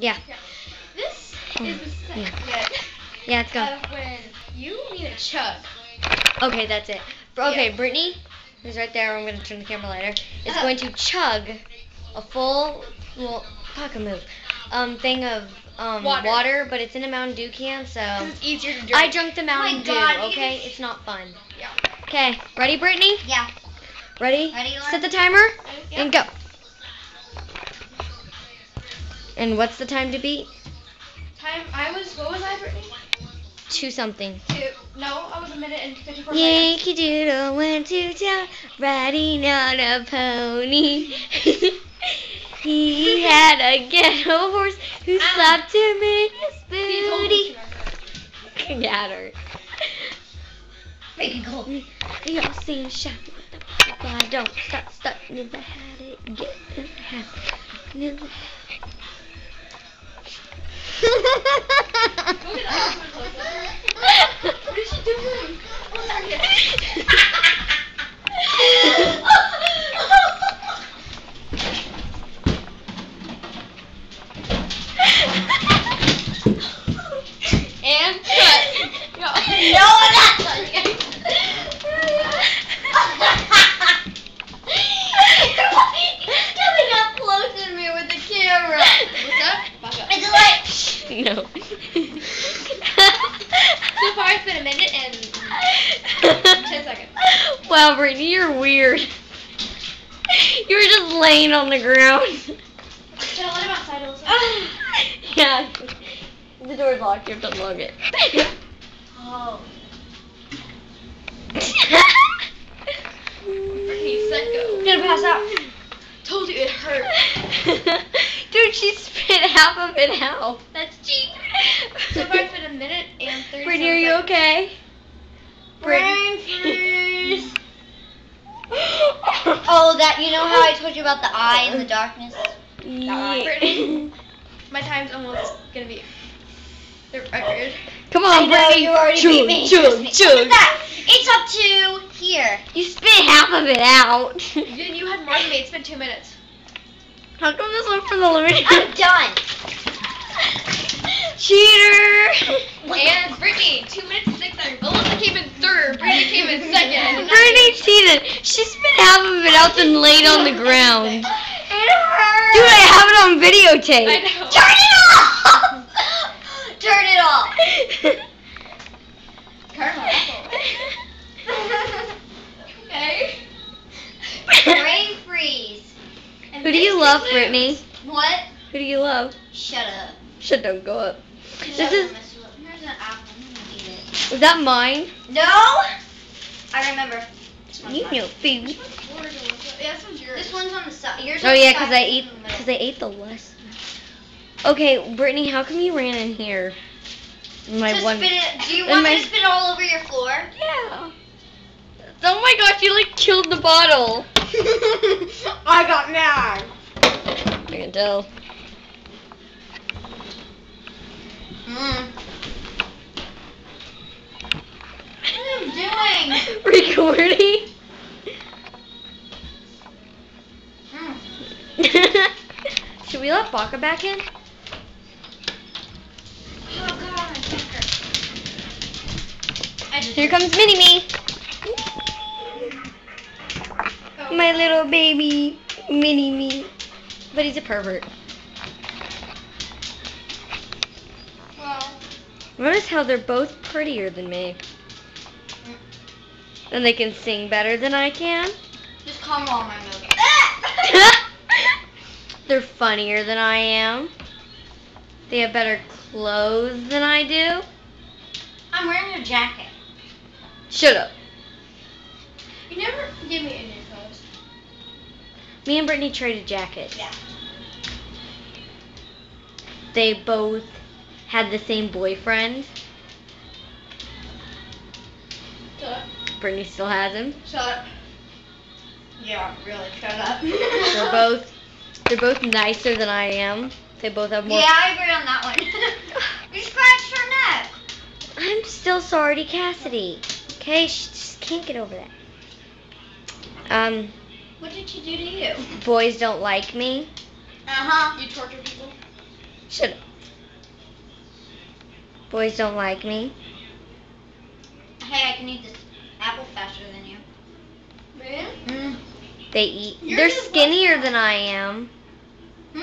Yeah. This Oh, is the yeah. second Yeah, it's gone. of when you need a chug. Okay, that's it. Okay, Yeah. Brittany, who's right there, I'm going to turn the camera later, is Uh-huh. going to chug a full, well, fuck a move, um, thing of um, Water. water. but it's in a Mountain Dew can, so it's easier to drink. I drank the Mountain Dew, God, you okay? It's not fun. Yeah. Okay, ready, Brittany? Yeah. Ready? Ready, Lauren? Set the timer Yeah. and go. And what's the time to beat? Time. I was. What was I, Brittany? Two something. Two. No, I was a minute and fifty-four seconds. Yankee Doodle went to town riding on a pony. he had a ghetto horse who Ah. slapped him in his booty. you she knows. Got her. Freaking cool. Y'all sing shout. Why don't stop, stop, never had it, get never had it, never Go get the hospital closer. What is she doing? Oh, sorry. And cut. no, that's Coming up close to me with the camera. What's up? Back up. It's like. No. So far it's been a minute and ten seconds. Wow, Brittany, you're weird. You were just laying on the ground. Should I let him outside a little? yeah. The door's locked. You have to unlock it. Oh. Brittany, set go. Gonna pass out. Told you it hurt. Dude, she spit half of it out. That's cheap. So far it's been a minute and thirty. Brittany, are you okay? Brain freeze. oh, that you know how I told you about the eye in the darkness? Yeah. Brittany. My time's almost gonna be the record. Come I on, know Brittany. you already chug, beat me. Chug, me. chug. Look at that. It's up to here. You spit half of it out. Then you had more than me. It's been two minutes. How come this went for the limit? I'm done. Cheater! And Brittany, two minutes and six seconds. Alyssa came in third. Brittany came in second. Brittany cheated. She spit half of it out and laid on the ground. It hurts. Dude, I have it on videotape. I know. Turn it off. Turn it off. Karma. okay. Brain freeze. And Who do you love, Brittany? What? Who do you love? Shut up. Shut don't go up. Shut This is Here's an apple. I'm gonna eat it. is that mine? No. I remember. You mine. know, baby. Yeah, this one's yours. This one's on the side. Yours. Oh on the yeah, cause I yours ate the middle. because I ate the less. Okay, Brittany, how come you ran in here? My to one. spit it. Do you want my- me to spit it all over your floor? Yeah. Oh my gosh, you like killed the bottle. I got mad. I can tell. Mm. What are you doing? Recording. Mm. Should we let Baka back in? Oh god, my neck hurts. I just Here comes Mini Me. My little baby Mini Me. But he's a pervert. Notice how they're both prettier than me. And they can sing better than I can. Just calm on my nose. they're funnier than I am. They have better clothes than I do. I'm wearing your jacket. Shut up. you never give me any clothes. Me and Brittany traded jackets. Yeah. They both had the same boyfriend. Shut up. Brittany still has him. Shut up. Yeah, really. Shut up. They're both they're both nicer than I am. They both have more Yeah, I agree on that one. you scratched her neck. I'm still sorry to Cassidy. Okay, she just can't get over that. Um, What did she do to you? boys don't like me. Uh huh. You torture people. Shut up. Boys don't like me. Hey, I can eat this apple faster than you. Man. Mm. They eat. You're They're skinnier like- than I am. Hmm?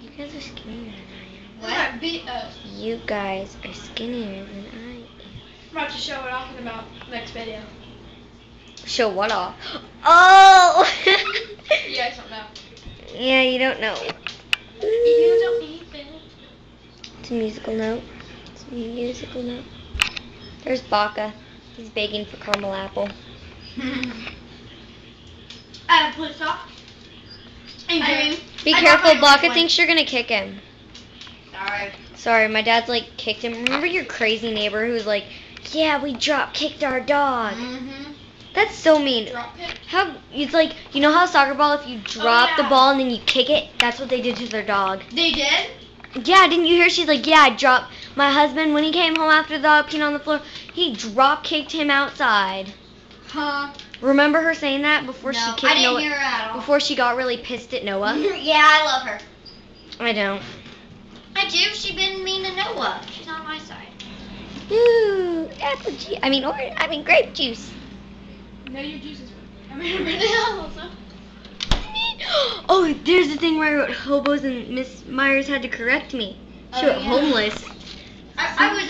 You guys are skinnier than What? I beat us. I am. You guys are skinnier than I am. I'm about to show it off in about next video. Show what off? Oh! You guys don't know. yeah, you don't know. You don't even. It's a musical note. It's a musical note. There's Baka. He's begging for caramel apple. I put stop. And green. Be I careful, Baka thinks you're gonna kick him. Sorry. Sorry, my dad's like kicked him. Remember your crazy neighbor who's like, yeah, we drop kicked our dog. Mm-hmm. That's so mean. Drop it. How it's like you know how soccer ball if you drop the yeah. ball and then you kick it, that's what they did to their dog. They did? Yeah, didn't you hear? She's like, yeah, I dropped my husband when he came home after the dog peeing on the floor. He drop kicked him outside. Huh? Remember her saying that before no, she I didn't Noah? hear it at all. Before she got really pissed at Noah. yeah, I love her. I don't. I do. She been mean to Noah. She's on my side. Ooh, apple juice. I mean, or I mean grape juice. No, your juice is. I mean, banana also. Oh, there's the thing where I wrote hobos and Miss Myers had to correct me. She Oh, wrote yeah. homeless. I, I was